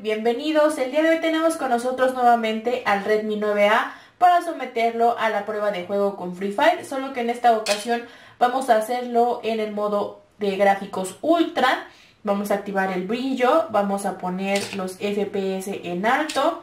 Bienvenidos. El día de hoy tenemos con nosotros nuevamente al Redmi 9A para someterlo a la prueba de juego con Free Fire, solo que en esta ocasión vamos a hacerlo en el modo de gráficos ultra. Vamos a activar el brillo, vamos a poner los FPS en alto.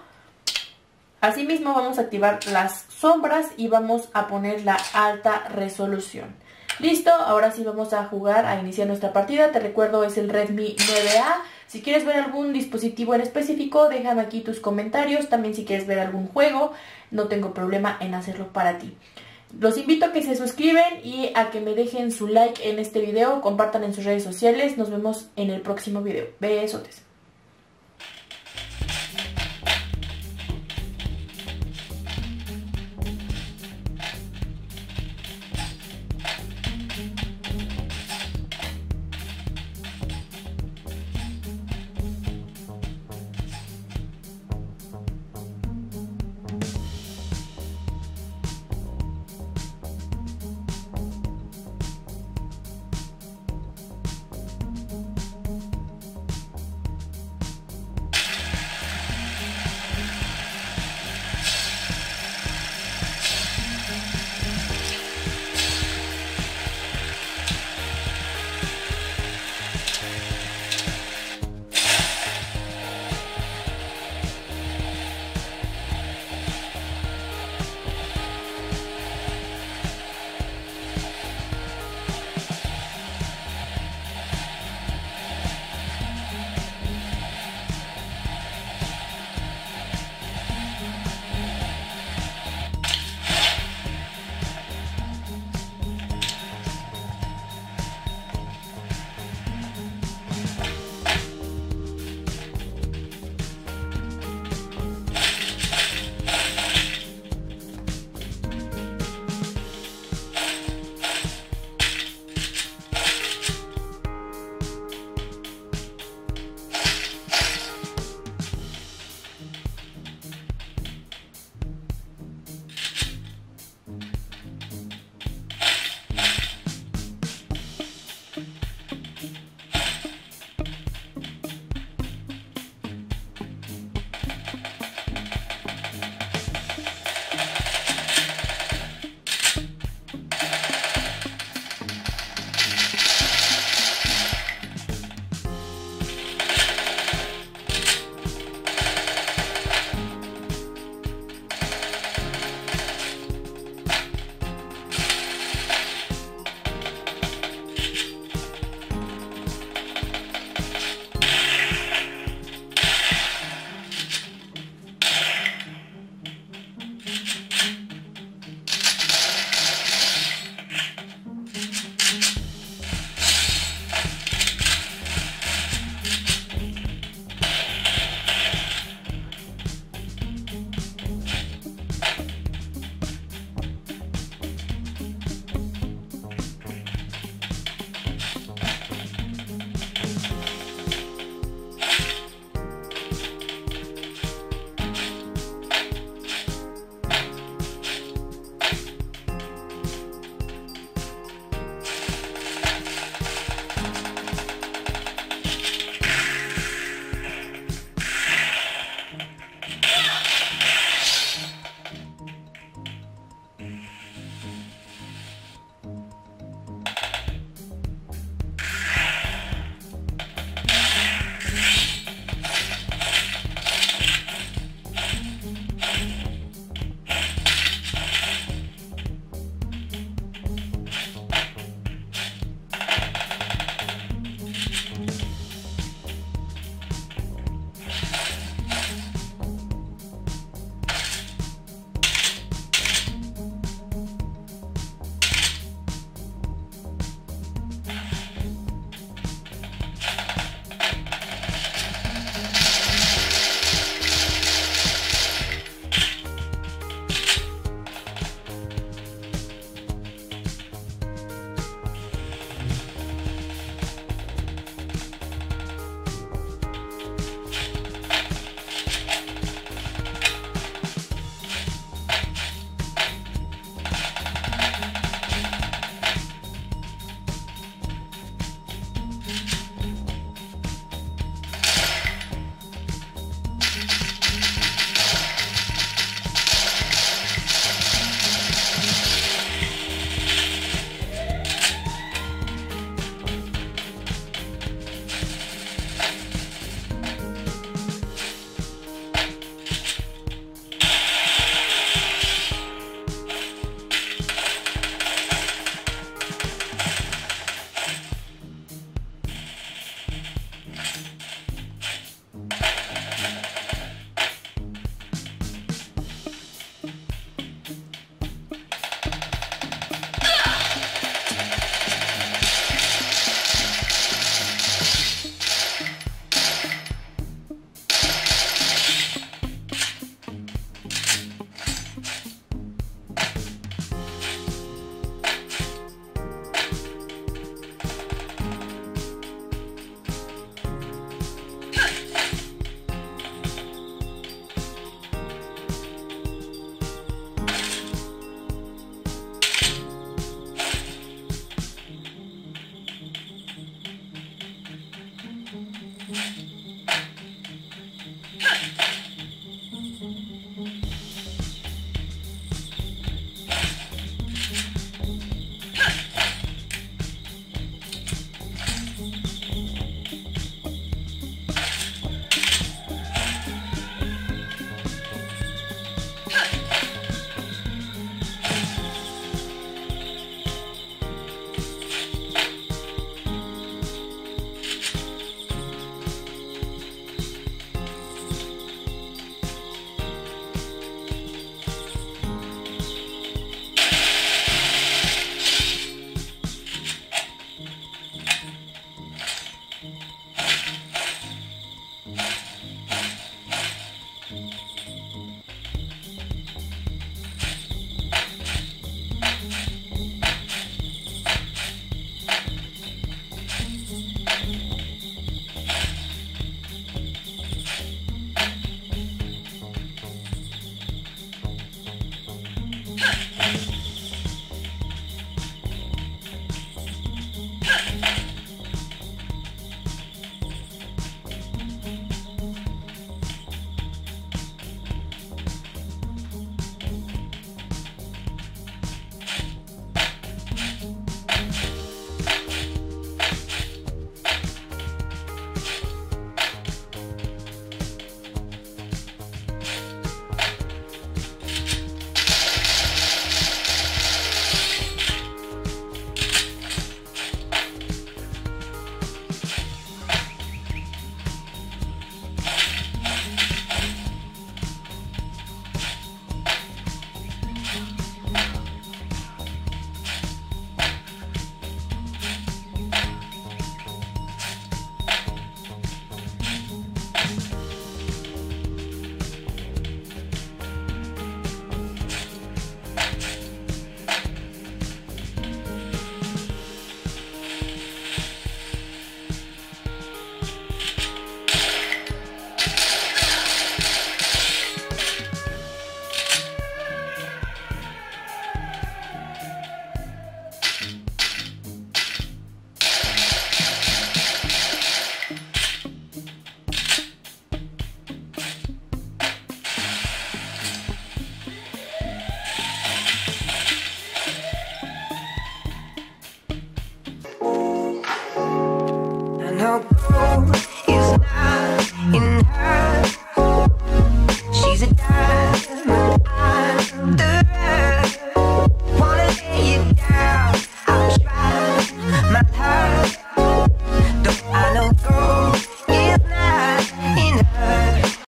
Asimismo vamos a activar las sombras y vamos a poner la alta resolución. Listo, ahora sí vamos a jugar, a iniciar nuestra partida. Te recuerdo es el Redmi 9A. Si quieres ver algún dispositivo en específico, déjame aquí tus comentarios. También si quieres ver algún juego, no tengo problema en hacerlo para ti. Los invito a que se suscriben y a que me dejen su like en este video, compartan en sus redes sociales. Nos vemos en el próximo video. Besotes.